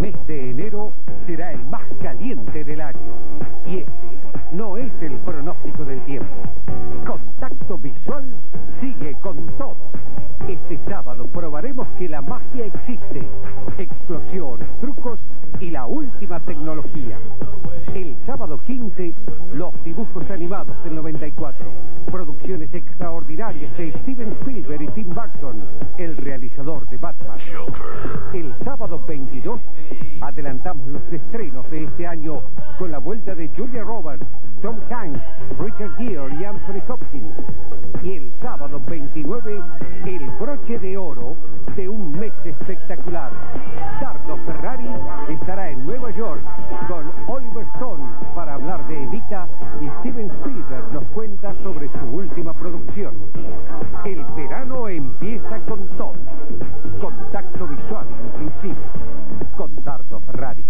mes de enero será el más caliente del año. Y este no es el pronóstico del tiempo. Contacto Visual sigue con todo. Este sábado probaremos que la magia existe. Explosiones, trucos y la última tecnología. El sábado 15, los dibujos animados del 94. Producciones extraordinarias de Steven Spielberg y Tim el realizador de Batman. El sábado 22, adelantamos los estrenos de este año con la vuelta de Julia Roberts, Tom Hanks, Richard Gere y Anthony Hopkins. Y el sábado 29, el broche de oro de un mes espectacular. Dardo Ferrari estará en Nueva York con Oliver Stone para hablar de Evita y Steven Spielberg nos cuenta sobre su última producción. El verano todo. Contacto visual inclusive con Dardo Ferrari.